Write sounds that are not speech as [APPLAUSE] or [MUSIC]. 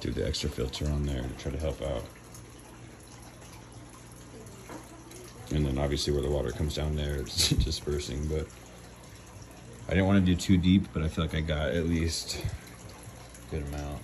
do the extra filter on there to try to help out. And then obviously where the water comes down there, it's [LAUGHS] dispersing, but I didn't want to do too deep, but I feel like I got at least a good amount.